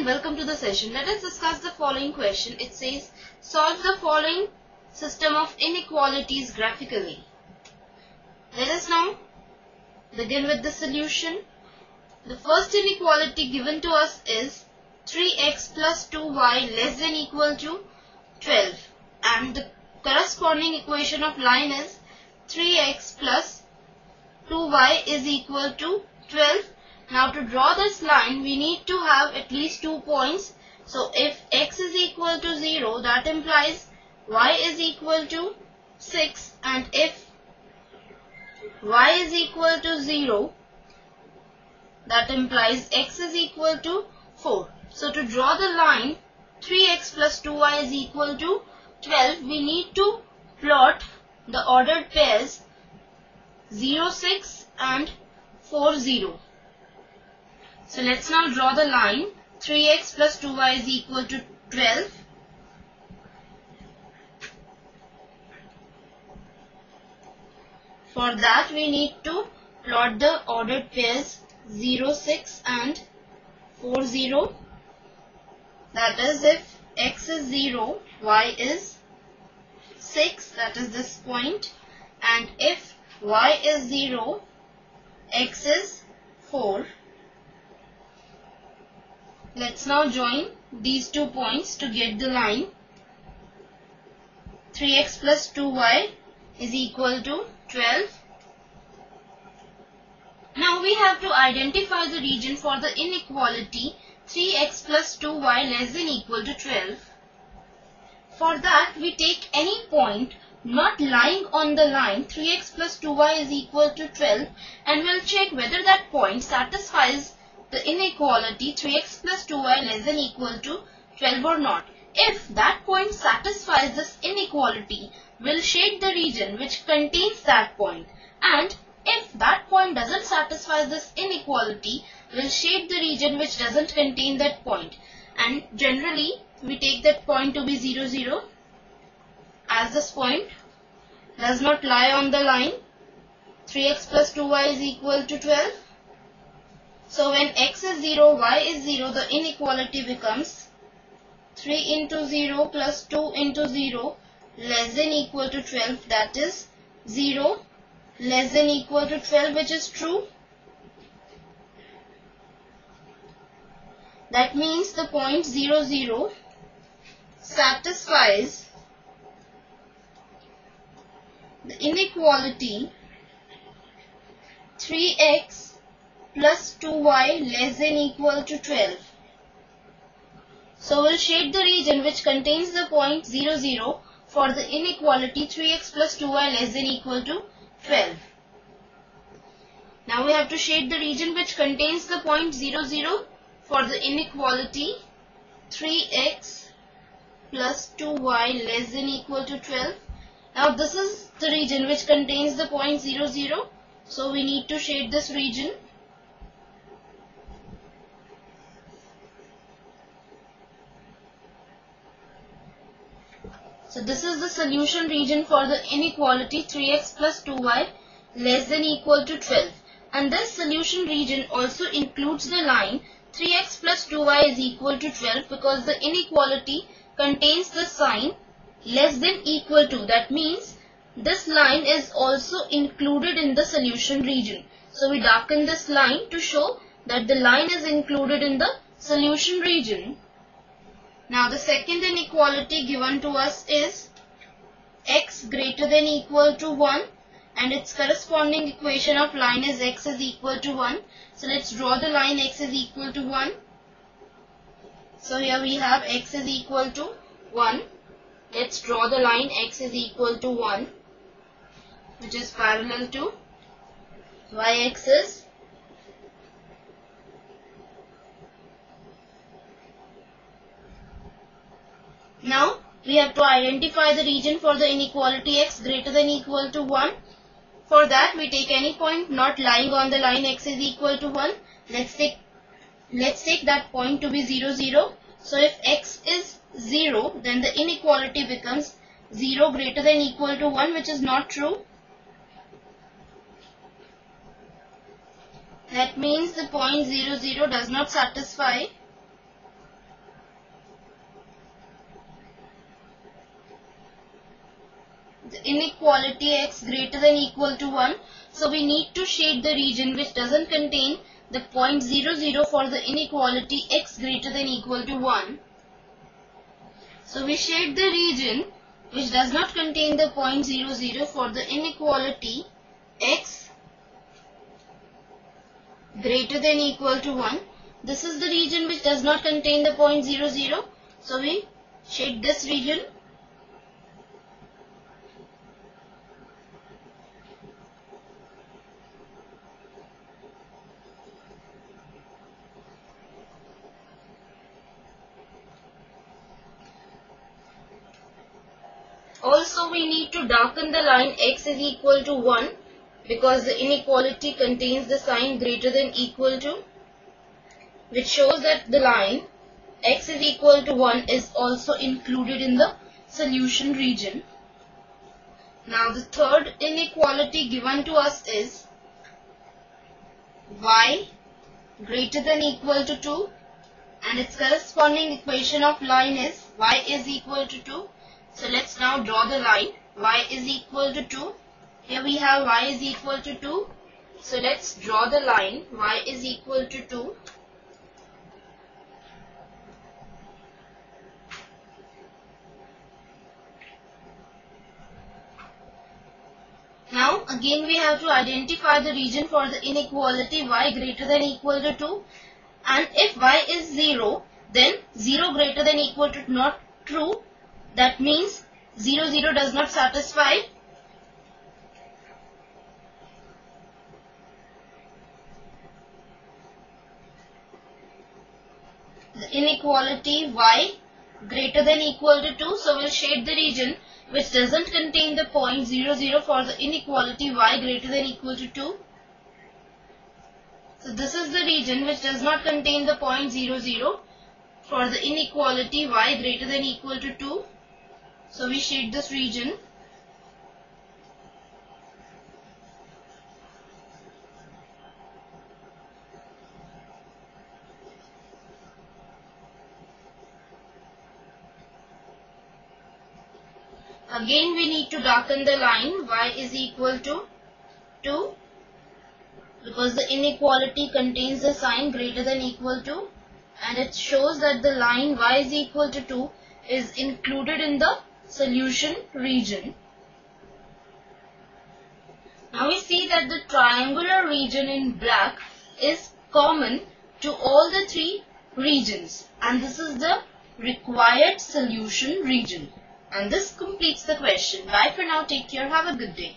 and welcome to the session. Let us discuss the following question. It says, solve the following system of inequalities graphically. Let us now begin with the solution. The first inequality given to us is 3x plus 2y less than equal to 12 and the corresponding equation of line is 3x plus 2y is equal to 12 now to draw this line we need to have at least two points. So if x is equal to 0 that implies y is equal to 6 and if y is equal to 0 that implies x is equal to 4. So to draw the line 3x plus 2y is equal to 12 we need to plot the ordered pairs 0, 6 and 4, 0. So let's now draw the line 3x plus 2y is equal to 12. For that we need to plot the ordered pairs 0, 6 and 4, 0. That is if x is 0, y is 6 that is this point. point and if y is 0, x is 4 Let's now join these two points to get the line 3x plus 2y is equal to 12. Now we have to identify the region for the inequality 3x plus 2y less than equal to 12. For that we take any point not lying on the line 3x plus 2y is equal to 12 and we'll check whether that point satisfies the inequality 3x plus 2y less than equal to 12 or not. If that point satisfies this inequality, we'll shade the region which contains that point. And if that point doesn't satisfy this inequality, we'll shade the region which doesn't contain that point. And generally, we take that point to be 0, 0 as this point does not lie on the line 3x plus 2y is equal to 12 so when x is 0, y is 0, the inequality becomes 3 into 0 plus 2 into 0 less than equal to 12 that is 0 less than equal to 12 which is true. That means the point 0, 0 satisfies the inequality 3x plus 2y less than equal to 12. So we'll shade the region which contains the point 0, 0 for the inequality 3x plus 2y less than equal to 12. Now we have to shade the region which contains the point 0, 0 for the inequality 3x plus 2y less than equal to 12. Now this is the region which contains the point 0, 0. So we need to shade this region So this is the solution region for the inequality 3x plus 2y less than equal to 12. And this solution region also includes the line 3x plus 2y is equal to 12 because the inequality contains the sign less than equal to. That means this line is also included in the solution region. So we darken this line to show that the line is included in the solution region. Now the second inequality given to us is x greater than equal to 1 and its corresponding equation of line is x is equal to 1. So let's draw the line x is equal to 1. So here we have x is equal to 1. Let's draw the line x is equal to 1 which is parallel to y-axis Now we have to identify the region for the inequality x greater than equal to 1. For that we take any point not lying on the line x is equal to 1. Let's take let's take that point to be 0 0. So if x is 0 then the inequality becomes 0 greater than equal to 1 which is not true. That means the point 0 0 does not satisfy inequality x greater than equal to 1. So we need to shade the region which doesn't contain the point 0, 0 for the inequality x greater than equal to 1. So we shade the region which does not contain the point 0, 0 for the inequality x greater than equal to 1. This is the region which does not contain the point 0, 0. So we shade this region Also we need to darken the line x is equal to 1 because the inequality contains the sign greater than equal to which shows that the line x is equal to 1 is also included in the solution region. Now the third inequality given to us is y greater than equal to 2 and its corresponding equation of line is y is equal to 2 so let's now draw the line y is equal to 2. Here we have y is equal to 2. So let's draw the line y is equal to 2. Now again we have to identify the region for the inequality y greater than equal to 2 and if y is 0 then 0 greater than equal to not true that means 0, 0 does not satisfy. The inequality y greater than equal to 2. So we'll shade the region which doesn't contain the point 0, 0 for the inequality y greater than equal to 2. So this is the region which does not contain the point 0, 0 for the inequality y greater than equal to 2. So we shade this region. Again we need to darken the line y is equal to 2 because the inequality contains the sign greater than equal to and it shows that the line y is equal to 2 is included in the solution region. Now we see that the triangular region in black is common to all the three regions and this is the required solution region. And this completes the question. Bye for now. Take care. Have a good day.